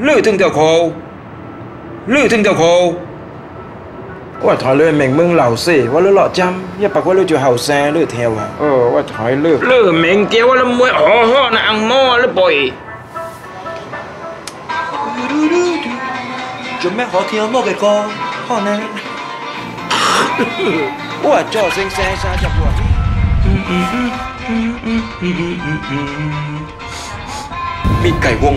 Lưu Thương Tiểu Khổ. Lưu Thương Tiểu Khổ. Ôi thói lưu mình mừng lẩu xỉ Quá lưu lọ chăm. Nhớ bà quá lưu chủ hầu xa lưu theo à. Ờ ôi thói lưu Lưu mình kia quá lưu mới hò nà ăn mò lưu bồi Chúng mẹ khó thiếu mò cái cô Hò nè. Ôi cho xinh xe xa chọc buồn Mình cải quần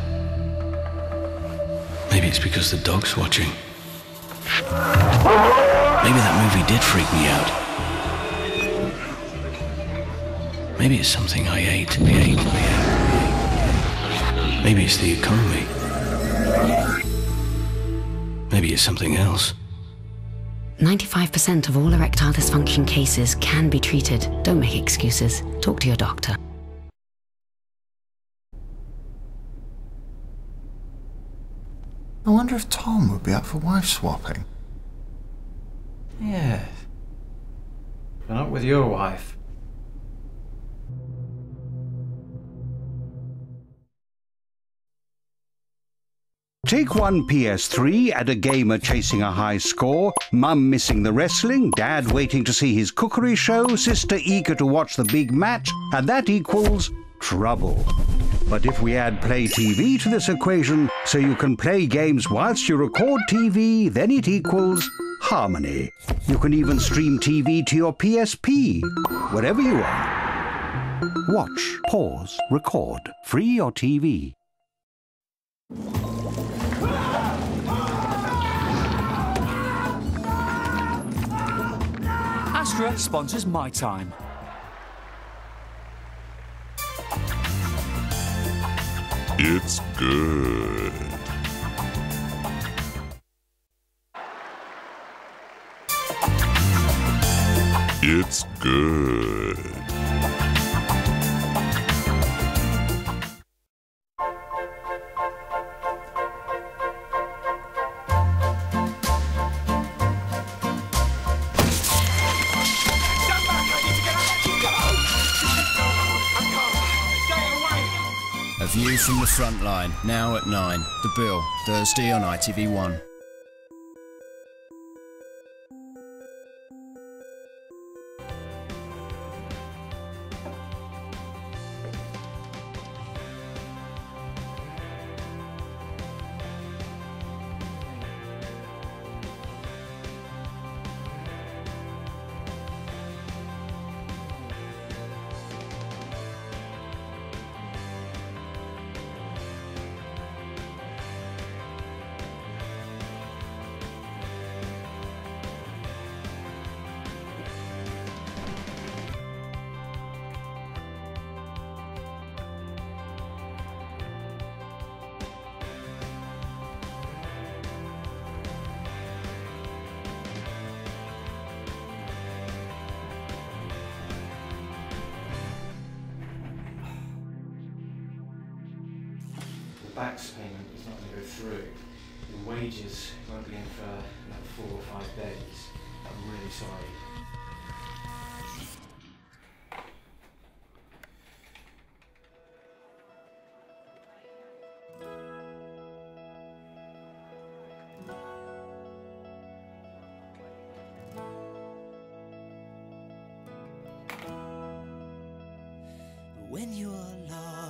It's because the dog's watching. Maybe that movie did freak me out. Maybe it's something I ate, ate, I ate. Maybe it's the economy. Maybe it's something else. 95% of all erectile dysfunction cases can be treated. Don't make excuses. Talk to your doctor. I wonder if Tom would be up for wife swapping. Yeah. But not with your wife. Take one PS3, add a gamer chasing a high score, mum missing the wrestling, dad waiting to see his cookery show, sister eager to watch the big match, and that equals trouble. But if we add Play TV to this equation, so you can play games whilst you record TV, then it equals harmony. You can even stream TV to your PSP, wherever you are. Watch, pause, record, free your TV. Astra sponsors My Time. It's good. It's good. View from the front line, now at 9. The Bill, Thursday on ITV1. Back's payment is not going to go through. The wages won't be in for another four or five days. I'm really sorry. When you're lost.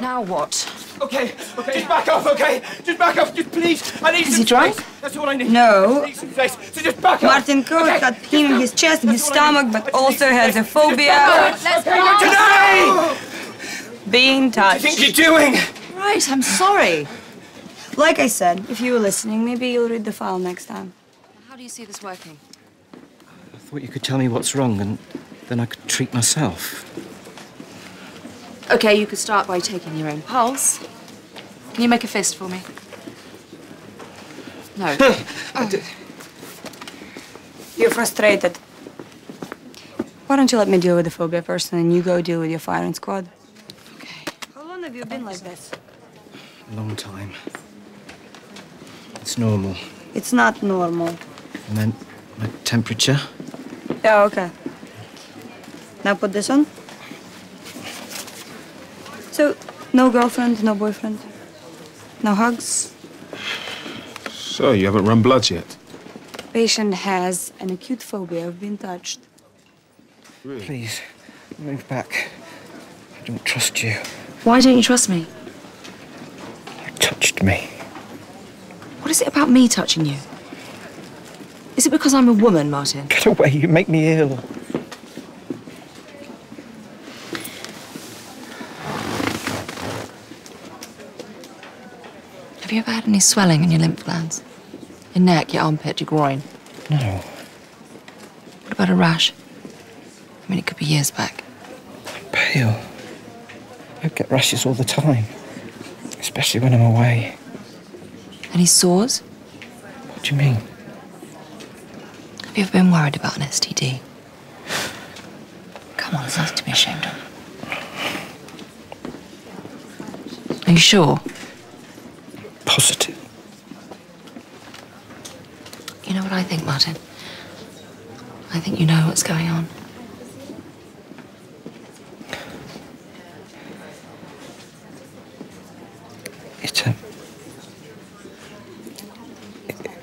Now what? Okay, okay, just back off, okay? Just back off, just please. I need Is some he drunk? space. That's all I need. No. I need some space. So just back off. Martin Cook Okay. got pain in his chest and his stomach, but also has a phobia. Today! Be in touch. What do you think you're doing? Right, I'm sorry. Like I said, if you were listening, maybe you'll read the file next time. How do you see this working? I thought you could tell me what's wrong and then I could treat myself. Okay, you could start by taking your own pulse. Can you make a fist for me? No. You're frustrated. Why don't you let me deal with the phobia first and then you go deal with your firing squad? Okay. How long have you been like this? A long time. It's normal. It's not normal. And then my temperature. Yeah, okay. Now put this on. So, no girlfriend, no boyfriend, no hugs. So, you haven't run bloods yet? Patient has an acute phobia of being touched. Please, move back. I don't trust you. Why don't you trust me? You touched me. What is it about me touching you? Is it because I'm a woman, Martin? Get away, you make me ill. You ever had any swelling in your lymph glands? Your neck, your armpit, your groin? No. What about a rash? I mean, it could be years back. I'm Pale. I get rashes all the time. Especially when I'm away. Any sores? What do you mean? Have you ever been worried about an STD? Come on, there's nothing to be ashamed of. Are you sure? Positive. You know what I think, Martin? I think you know what's going on. It, um,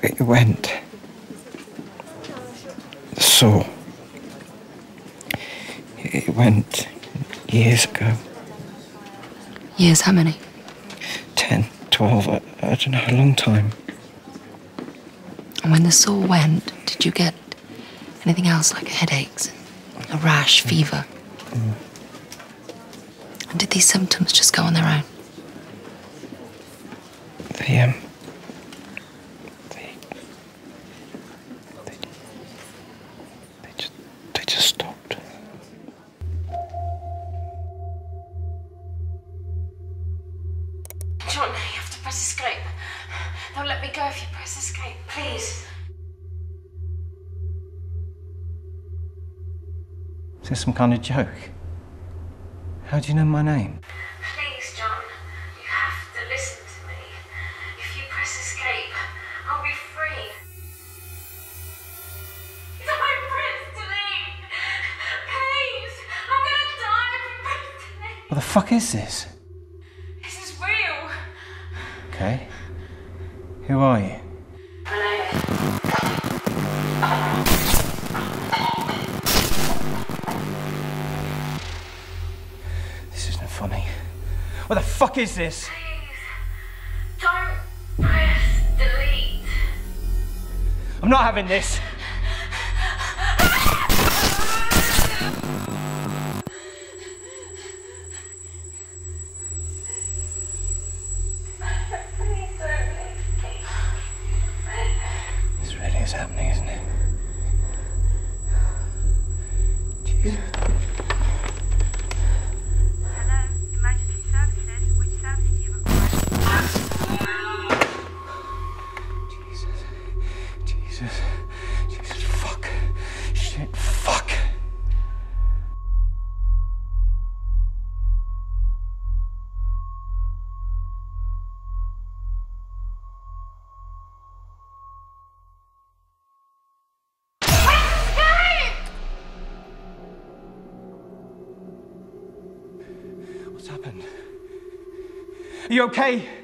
it, it went. So. It went years ago. Years, how many? Ten, twelve, I, I don't know, a long time. And when the sore went, did you get anything else like headaches, a rash, fever? And did these symptoms just go on their own? They, um. Press escape. They'll let me go if you press escape, please. Is this some kind of joke? How do you know my name? Please, John, you have to listen to me. If you press escape, I'll be free. Don't press delete! Please! I'm gonna die if you press delete! What the fuck is this? This is real! Okay. Who are you? This isn't funny. What the fuck is this? Don't press delete! I'm not having. This you okay?